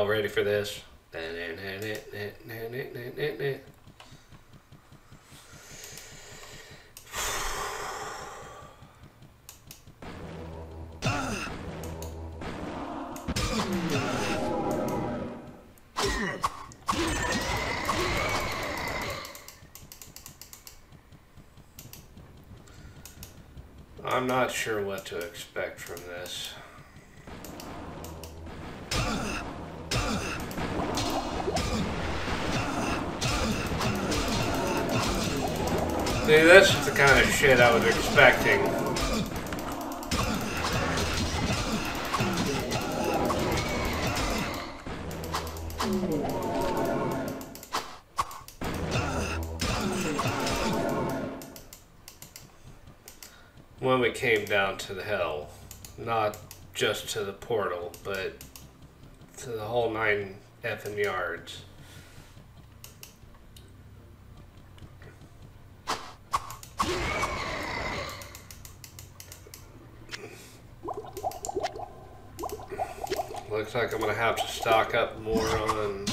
y'all ready for this? I'm not sure what to expect from this. See, this is the kind of shit I was expecting. When we came down to the hell, not just to the portal, but to the whole nine effing yards. Looks like I'm gonna have to stock up more on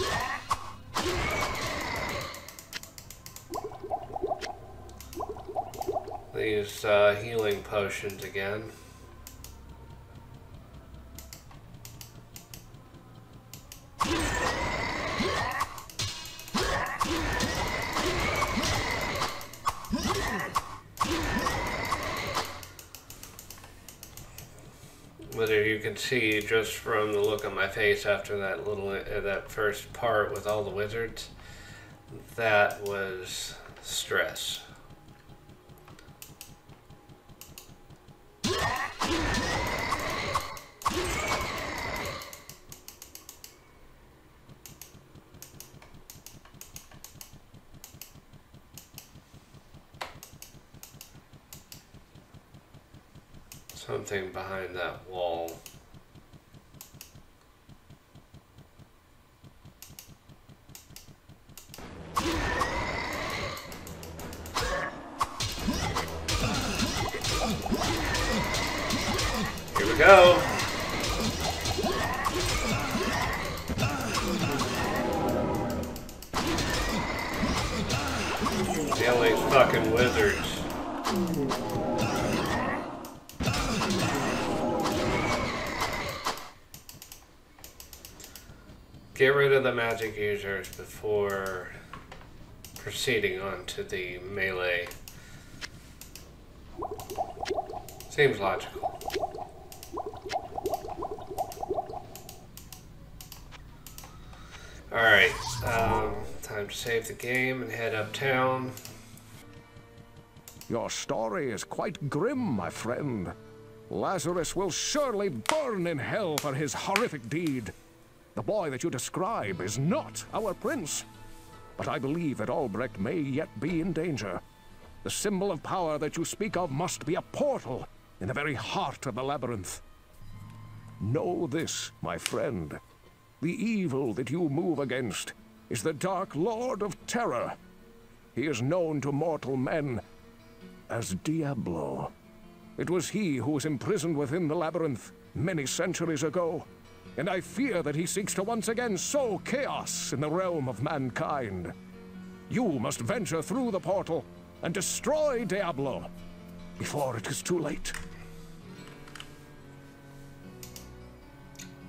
these uh, healing potions again. Whether you can see just from the look on my face after that little uh, that first part with all the wizards, that was stress. Go. The fucking wizards. Get rid of the magic users before proceeding on to the melee. Seems logical. Alright, um, time to save the game and head uptown. Your story is quite grim, my friend. Lazarus will surely burn in hell for his horrific deed. The boy that you describe is not our prince. But I believe that Albrecht may yet be in danger. The symbol of power that you speak of must be a portal in the very heart of the labyrinth. Know this, my friend. The evil that you move against is the Dark Lord of Terror. He is known to mortal men as Diablo. It was he who was imprisoned within the labyrinth many centuries ago, and I fear that he seeks to once again sow chaos in the realm of mankind. You must venture through the portal and destroy Diablo before it is too late.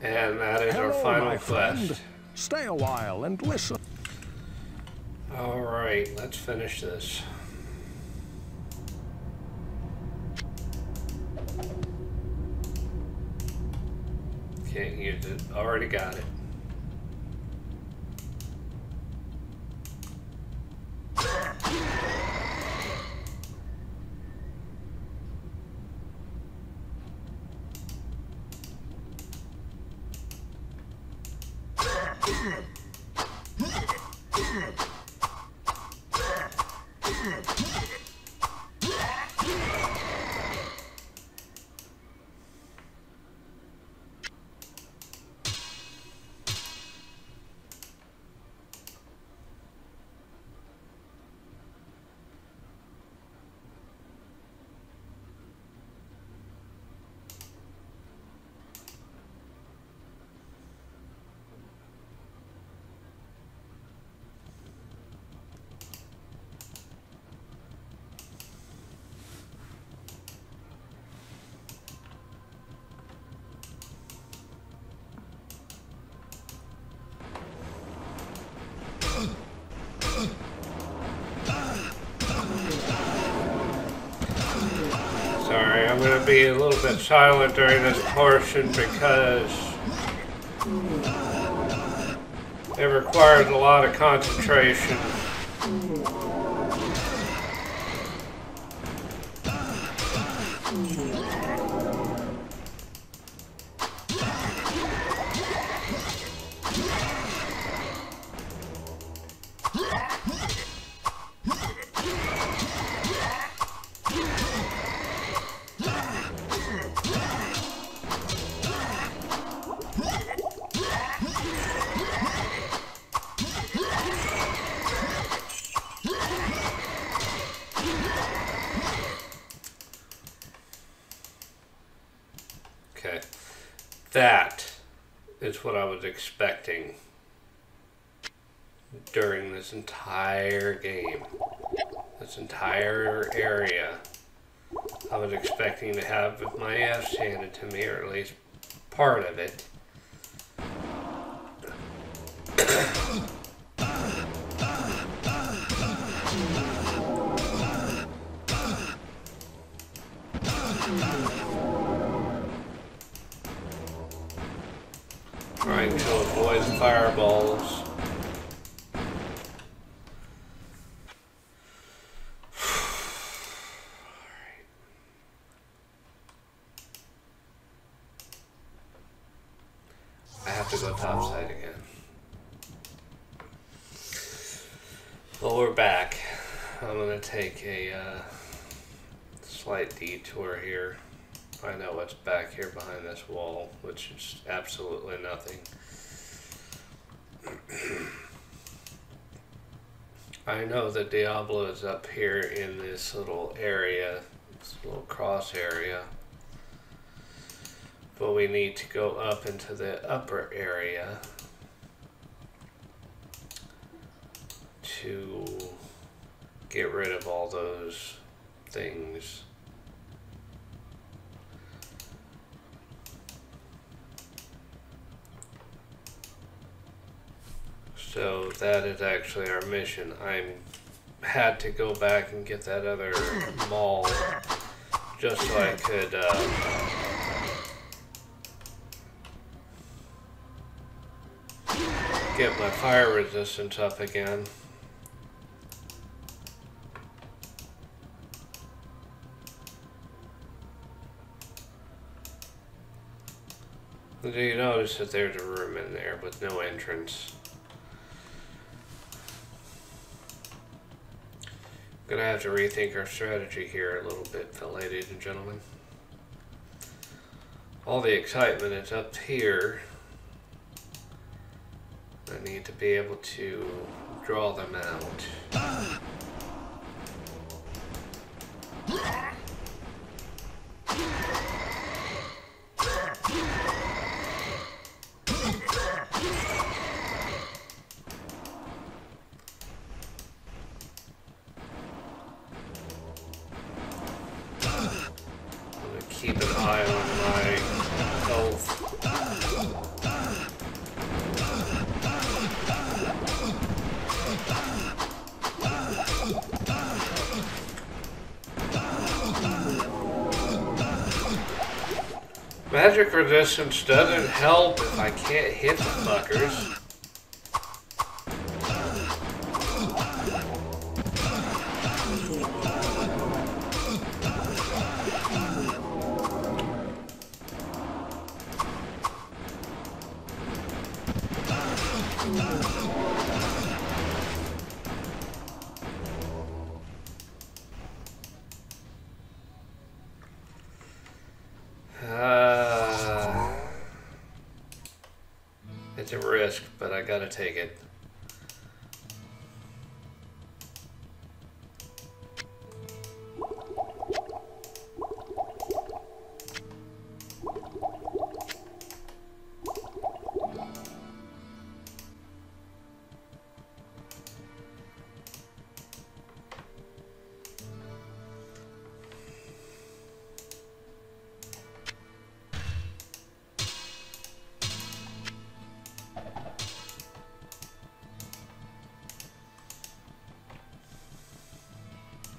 And that is Hello, our final quest. Stay a while and listen. Alright, let's finish this. Can't use it. Already got it. I'm going to be a little bit silent during this portion because it requires a lot of concentration. Expecting during this entire game. This entire area. I was expecting to have my ass handed to me, or at least part of it. I have to go topside again. Well, we're back. I'm gonna take a uh, slight detour here. Find out what's back here behind this wall, which is absolutely nothing. I know that Diablo is up here in this little area, this little cross area. But we need to go up into the upper area to get rid of all those things. So that is actually our mission. I had to go back and get that other mall just so I could uh, get my fire resistance up again. Do you notice that there's a room in there with no entrance? Gonna have to rethink our strategy here a little bit, ladies and gentlemen. All the excitement is up here. I need to be able to draw them out. I'm gonna keep an eye on my health. Magic resistance doesn't help if I can't hit the fuckers. It's a risk, but I gotta take it.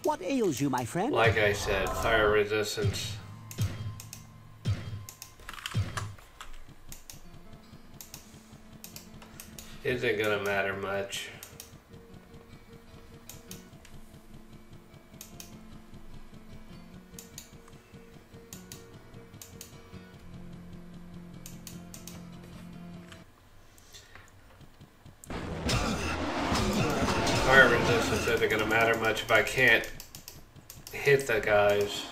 What ails you, my friend? Like I said, fire resistance. Isn't gonna matter much. Fire resistance isn't gonna matter much if I can't hit the guys.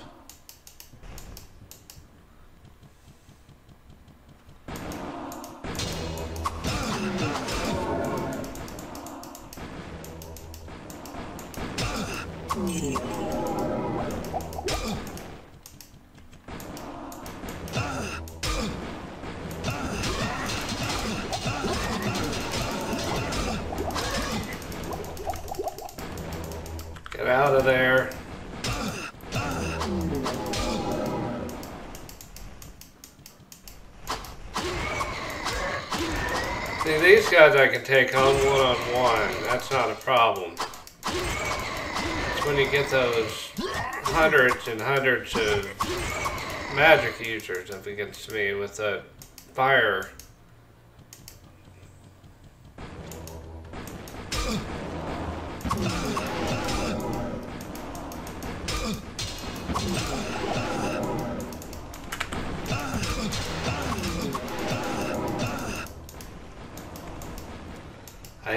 Get out of there. These guys I can take on one on one. That's not a problem. It's when you get those hundreds and hundreds of magic users up against me with the fire.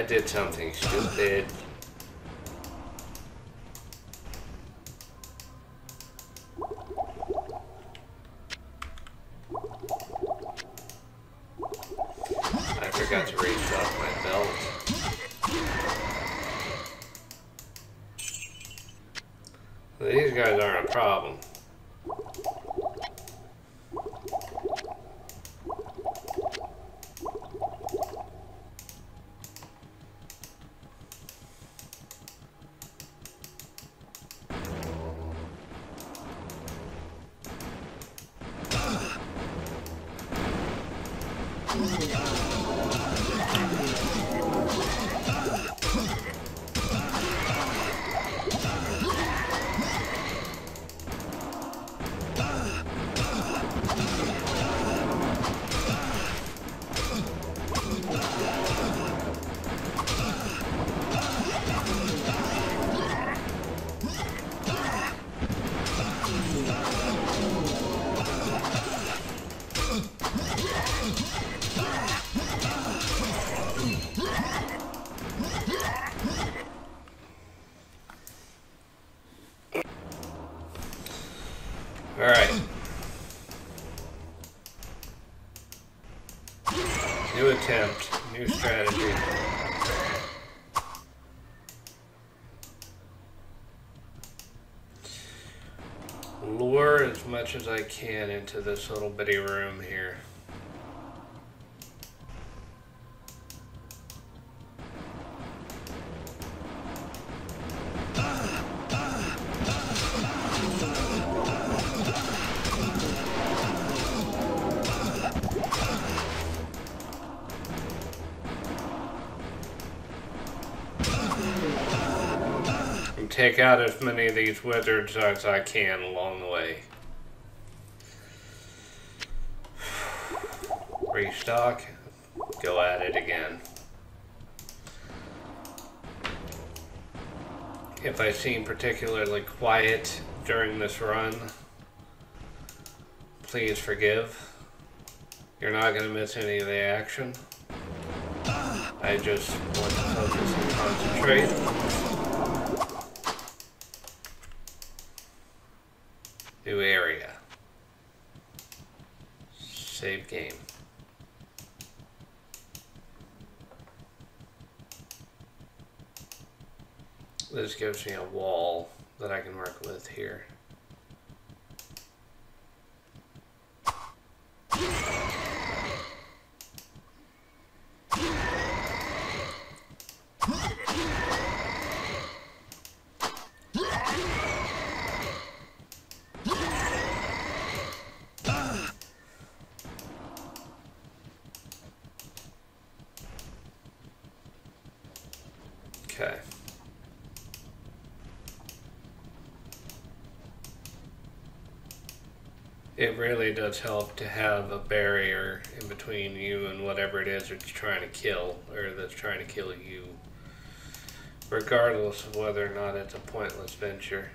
I did something stupid. Can into this little bitty room here. Take out as many of these wizards as I can along the way. Restock, go at it again. Seem particularly quiet during this run, please forgive. You're not going to miss any of the action. I just want to focus and concentrate. New area. Save game. A wall that I can work with here. It really does help to have a barrier in between you and whatever it is that's trying to kill or that's trying to kill you. Regardless of whether or not it's a pointless venture.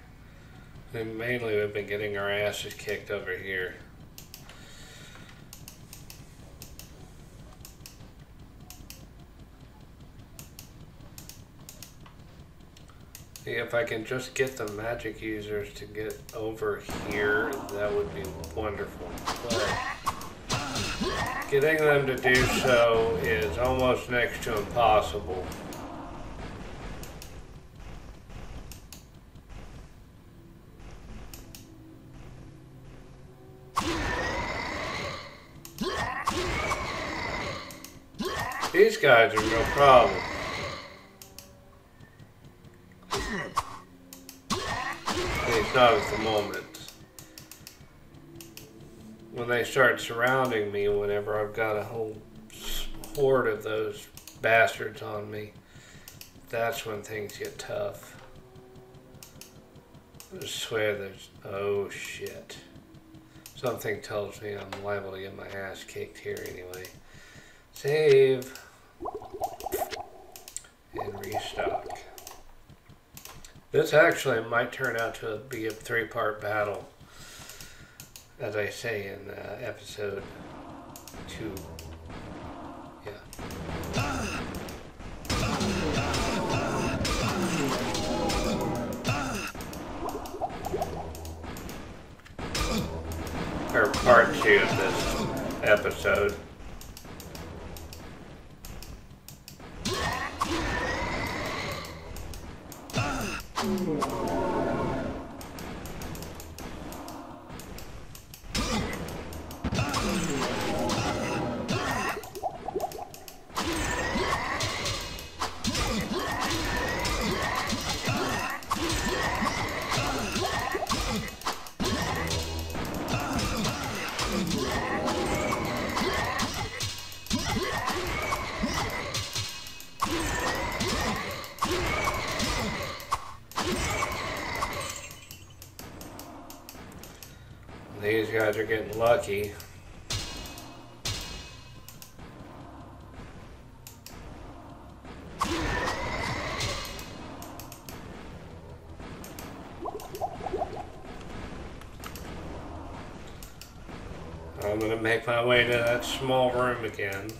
And mainly we've been getting our asses kicked over here If I can just get the magic users to get over here, that would be wonderful. But getting them to do so is almost next to impossible. These guys are no problem. At the moment. When they start surrounding me, whenever I've got a whole horde of those bastards on me, that's when things get tough. I swear there's... Oh, shit. Something tells me I'm liable to get my ass kicked here anyway. Save. And restock. This actually might turn out to be a three-part battle, as I say in uh, episode two. Yeah. Or part two of this episode. Guys are getting lucky. I'm gonna make my way to that small room again.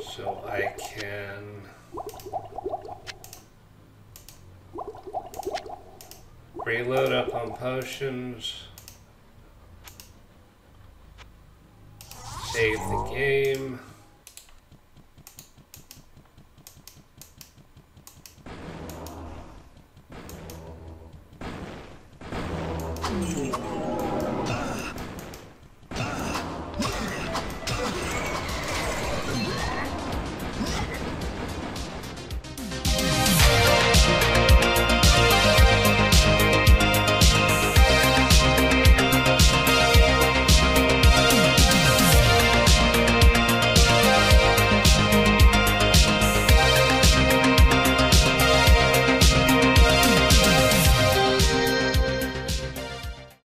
So I can reload up on potions. Save the game.